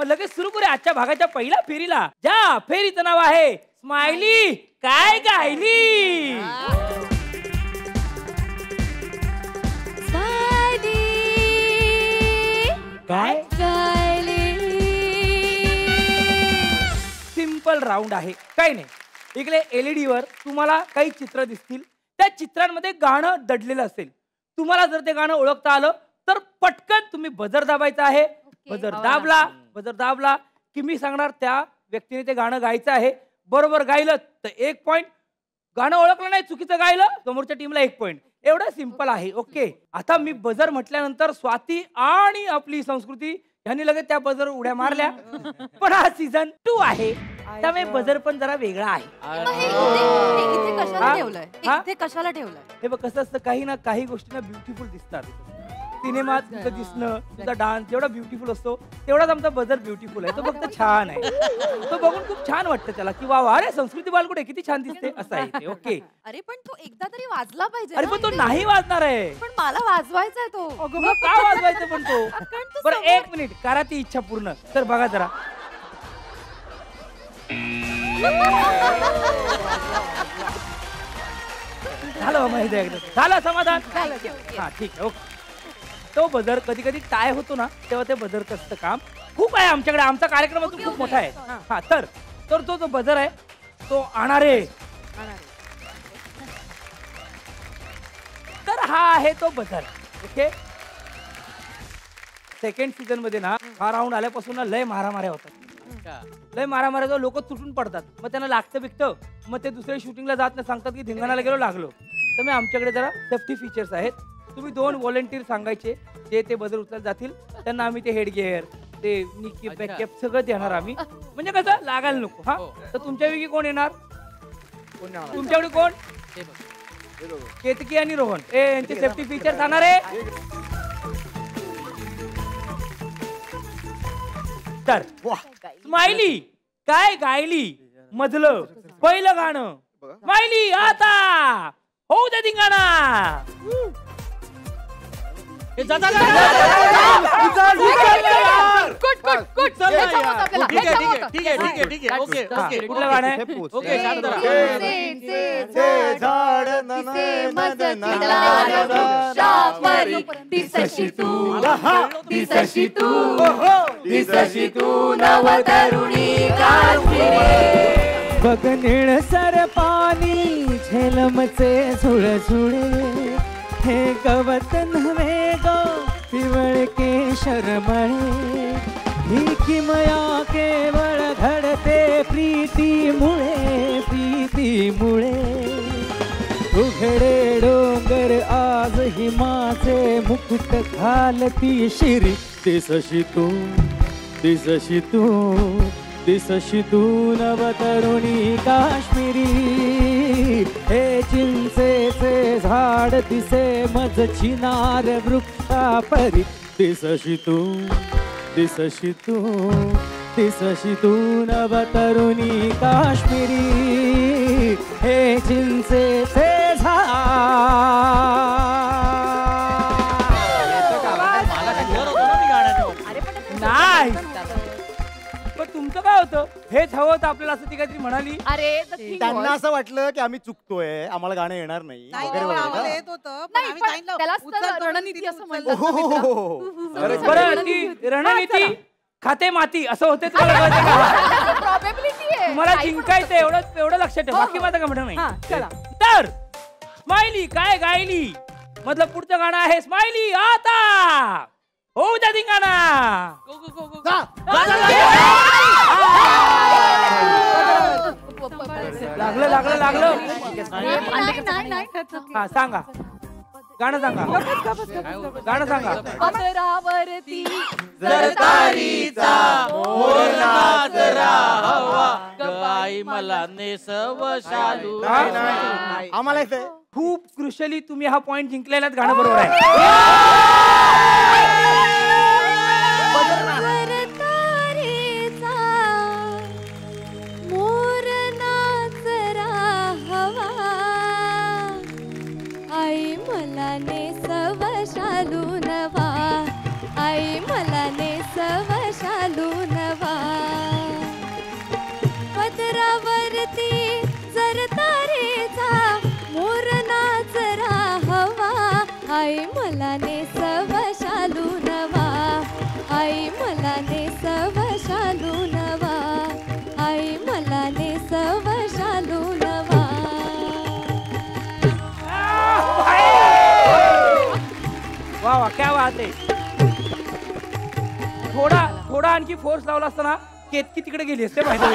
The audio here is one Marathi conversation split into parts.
मग लगेच सुरू करूया आजच्या भागाच्या पहिल्या फेरीला. ज्या फेरीचं नाव आहे स्माइली काय गायली? काय? सिंपल राऊंड आहे. काही नाही. इकडे एलईडी वर तुम्हाला काही चित्र दिसतील. त्या चित्रांमध्ये गाणं दडलेलं असेल. तुम्हाला जर ते गाणं ओळखता आलं तर पटकन तुम्ही बजर दाबायचं आहे. बजर दाबला बजर दाबला की मी सांगणार त्या व्यक्तीने ते गाणं गायचं आहे बरोबर गायलं तर एक पॉइंट गाणं ओळखलं नाही चुकीचं गायलं समोरच्या टीमला एक पॉइंट एवढं सिंपल आहे ओके. आता मी बजर म्हटल्यानंतर स्वाती आणि आपली संस्कृती यांनी लगेच त्या बजर उड्या मारल्या. पण हा सीझन टू आहे. त्यामुळे बजर पण जरा वेगळा आहे. मग हे हे कशाला हा? ठेवलंय? हा? इथे कशाला ठेवलंय? हे बघ कसं असतं काही ना काही गोष्टी ना ब्युटिफुल दिसतात. सिनेमात तुझं दिसणं तुझा डान्स जेवढा ब्युटिफुल असतो तेवढाच आमचा बजर ब्युटिफुल आहे. तो फक्त छान आहे. तो बघून खूप छान वाटतं त्याला की वा वा, अरे संस्कृती बालकुडे किती छान दिसते असं आहे ते. ओके अरे पण तो एकदा तरी वाजला पाहिजे अरे ना पण तो इथे. नाही वाजणार आहे. पण मला वाजवायचा आहे तो मग का वाजवायचं पण तो? कारण तो बरं समोर- एक मिनिट करा ती इच्छा पूर्ण. तर बघा जरा. झालं माहिती आहे एकदा झालं समाधान? Thank you. हा ठीक आहे ओके. तो बदर कधी कधी टाय होतो ना तेव्हा ते बदरचं असतं काम? खूप आहे आमच्याकडे आमचा कार्यक्रम अजून खूप मोठा आहे. हा. तर तर तो जो बदर आहे तो आणारे तर हा आहे तो बदर ओके? सेकंड सीझनमध्ये ना हा राऊंड आल्यापासून ना लय मारामाऱ्या होतात. लय मारामाऱ्या लोक तुटून पडतात. मग त्यांना लागतं बिकतं मग ते दुसऱ्या शूटिंगला जात नाही सांगतात की धिंगाणाला गेलो लागलो. तर मी आमच्याकडे जरा सेफ्टी फीचर्स आहेत. तुम्ही दोन व्हॉलेंटियर सांगायचे जे ते बदल उचलत जातील त्यांना आम्ही ते हेड गिअर ते निकी. बॅकअप सगळं देणार आम्ही. म्हणजे कसं लागायला नको. हा? हो. तर तुमच्यापैकी कोण येणार? तुमच्याकडे कोण? केतकी आणि रोहन. ए यांचे सेफ्टी फीचर जाणार आहे. तर स्माइली. काय गायली? मधलं पहिलं गाणं. स्माइली आता. होऊ दे धिंगाणा. कुठलं गाणं आहे ओके शांत राहा से- से- ते झाड दिसे मज नन- चिडणार शापरी दिसशी तू दिसशी तू दिसशी तू नवतरुणी काश्मीरी बघ निळसर पाणी झेलमचे झुळझुळे हे गवत नव्हे पिवळ केशरमळे ही किमया केवळ घडते प्रीतीमुळे प्रीतीमुळे. उघडे डोंगर आज हिमाचे मुकुट घालती शिरी. दिसशी तू दिसशी तू दिसशी तू नवतरुणी काश्मीरी. हे चिंचेचे झाड दिसे मज चिनार वृक्षा परी दिसशी तू दिसशी तू दिसशी तू नवतरुणी काश्मीरी हे चिंचेचे झाड नाही होतं? हेच हवं होतं आपल्याला असं ती काहीतरी म्हणाली. अरे the thing त्यांना was- असं वाटलं की आम्ही चुकतोय आम्हाला गाणं येणार नाही. नाही वगैरे पण वगैरे. आम्हाला का? येत होतं पण नाही, आम्ही पण सांगितलं, त्यालाच तर रणनीती असं म्हणतात. हो, हो, हो, हो, हो. अरे, बरं ती रणनीती खाते माती असं होते तुम्हाला कळतं का? Probability आहे. तुम्हाला काही पण जिंकायचं एवढं एवढं लक्षात ठेव. हो, बाकी हो. माझं काय म्हणणं नाही. हा, चला. तर स्माइली काय गायली? मधलं पुढचं गाणं आहे स्माइली आता! होऊ द्या धिंगाणा! गो गो गो गो जा. लागलं लागलं. हा सांगा गाणं सांगा गाणं सांगा अमरावरती सरकारीचा मोरला जरा हवा गाई मला नेसव शालू? नाही, नाही. आम्हाला. खूप क्रुशली तुम्ही हा पॉइंट जिंकलेलात गाणं बरोबर आहे वा वा क्या बात आहे थोडा थोडा आणखी फोर्स लावला असताना केतकी तिकडे गेली असते माहिती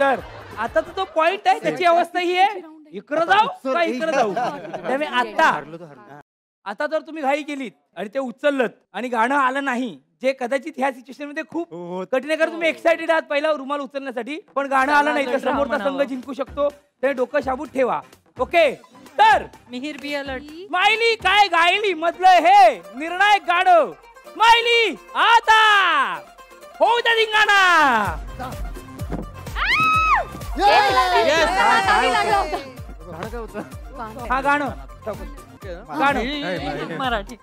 तर आता तर तो पॉइंट आहे त्याची अवस्था ही आहे. इकडं जाऊ का इकडं जाऊ? त्यामुळे आता आता जर तुम्ही घाई केलीत आणि ते उचललं आणि गाणं आलं नाही जे कदाचित ह्या सिच्युएशनमध्ये खूप हो, कठीण आहे कारण तुम्ही एक्साइटेड आहात पहिला रुमाल उचलण्यासाठी पण गाणं आलं नाही तर समोरचा संघ जिंकू शकतो. ते डोकं शाबूत ठेवा. ओके तर मिहिर बी अलर्ट मायली काय गायली मधलं हे? निर्णायक गाणं. मायली आता! होऊ द्या धिंगाणा हा गाणं. गाणं. मराठी.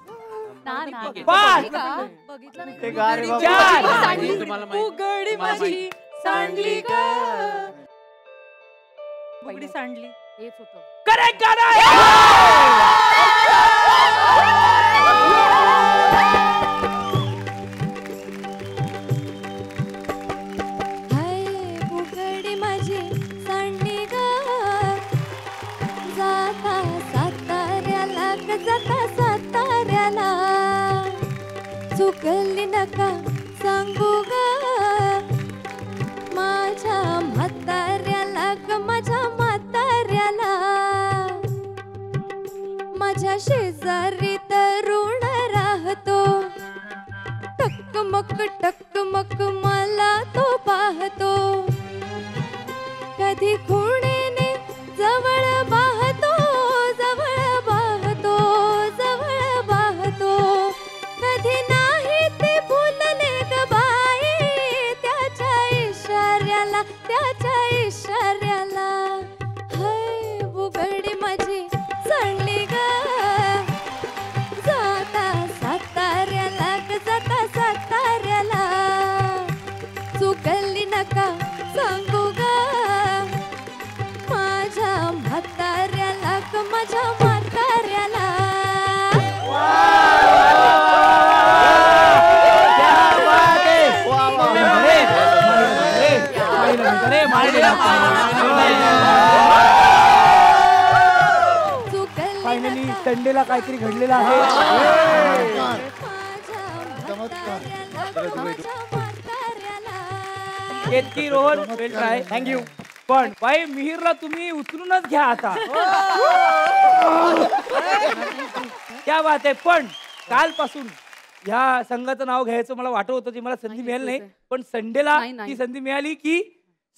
पाच. चार सांडली. उघडी माझी. उघडी सांडली. हेच होतं. करेक्ट गाणं चुकली नका सांगू ग. माझ्या शेजारी तरुण राहतो. टकमक टकमक मला तो पाहतो. कधी खुणेने जवळ फायनली नका संडेला काहीतरी घडलेलं आहे. माझ्या म्हाताऱ्याला. ग माझ्या म्हाताऱ्याला Ketaki Rohan well try thank you पण बाई मिहिरला तुम्ही उचलूनच घ्या आता. क्या बात आहे. पण कालपासून ह्या संघाचं नाव घ्यायचं मला वाटत होतं ती मला संधी मिळाली नाही पण संडेला. ती संधी मिळाली की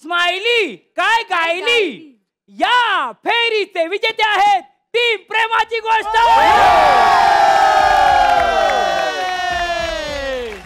स्माइली. काय गायली? या फेरीचे विजेते आहेत टीम प्रेमाची गोष्ट!